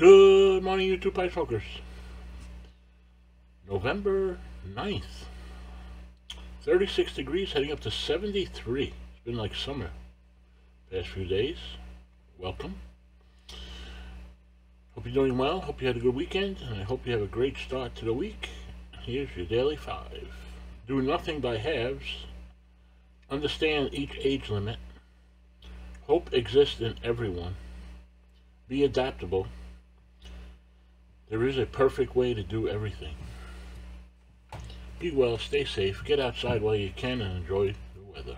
Good morning, YouTube Pipe Smokers. November 9th. 36 degrees, heading up to 73. It's been like summer past few days. Welcome. Hope you're doing well. Hope you had a good weekend. And I hope you have a great start to the week. Here's your Daily 5. Do nothing by halves. Understand each age limit. Hope exists in everyone. Be adaptable. There is a perfect way to do everything. Be well, stay safe, get outside while you can, and enjoy the weather.